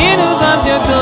in whose arms you go.